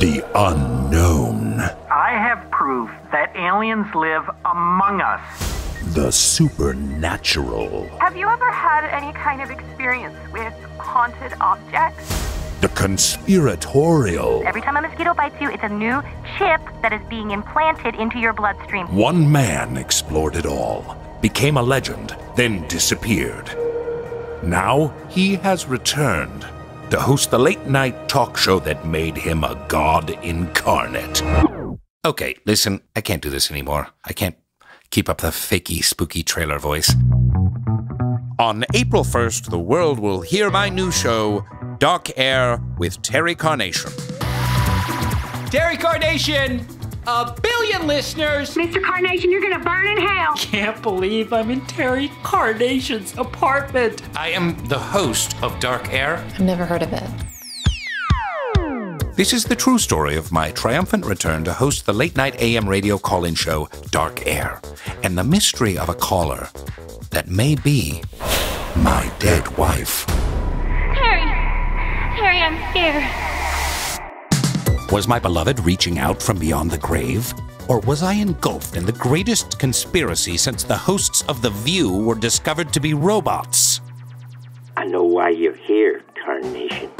the unknown, I have proof that aliens live among us. the supernatural, Have you ever had any kind of experience with haunted objects? the conspiratorial. Every time a mosquito bites you, it's a new chip that is being implanted into your bloodstream. One man explored it all, became a legend, then disappeared. Now he has returned to host the late night talk show that made him a god incarnate. Okay, listen, I can't do this anymore. I can't keep up the fakey, spooky trailer voice. On April 1st, the world will hear my new show, Dark Air with Terry Carnation. Terry Carnation, a billion listeners. Mr. Carnation, you're gonna burn in hell. Can't believe I'm in Terry Carnation's apartment. I am the host of Dark Air. I've never heard of it. This is the true story of my triumphant return to host the late night AM radio call in show, Dark Air, and the mystery of a caller that may be my dead wife. Terry! Terry, I'm scared. Was my beloved reaching out from beyond the grave? Or was I engulfed in the greatest conspiracy since the hosts of The View were discovered to be robots? I know why you're here, Carnation.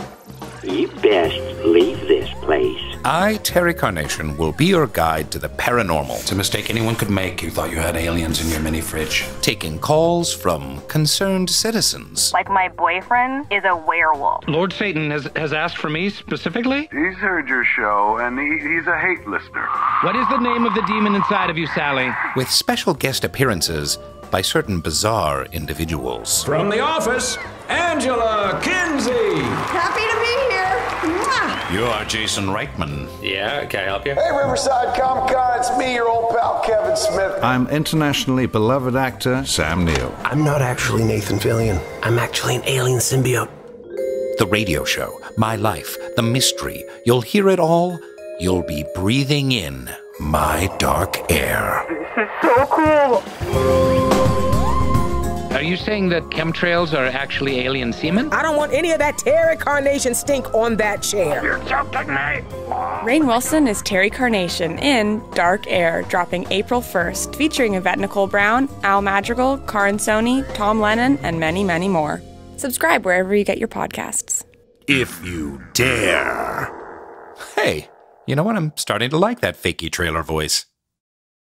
You best leave this place. I, Terry Carnation, will be your guide to the paranormal, It's a mistake anyone could make. You thought you had aliens in your mini fridge. taking calls from concerned citizens. Like my boyfriend is a werewolf. Lord Satan has, has asked for me specifically? He's heard your show, and he, he's a hate listener. What is the name of the demon inside of you, Sally? with special guest appearances by certain bizarre individuals. From the office, Angela Kinsey. Happy to be here. Mwah. You are Jason Reitman. Yeah, can I help you? Hey, Riverside Comic Con, it's me, your old pal Kevin Smith. I'm internationally beloved actor Sam Neill. I'm not actually Nathan Fillion. I'm actually an alien symbiote. The radio show, my life, the mystery. You'll hear it all. You'll be breathing in my dark air. This is so cool. Are saying that chemtrails are actually alien semen? I don't want any of that Terry Carnation stink on that chair. You're joking me. Rainn Wilson is Terry Carnation in Dark Air, dropping April 1st, featuring Yvette Nicole Brown, Al Madrigal, Karan Soni, Tom Lennon, and many, many more. Subscribe wherever you get your podcasts. If you dare. Hey, you know what? I'm starting to like that fakey trailer voice.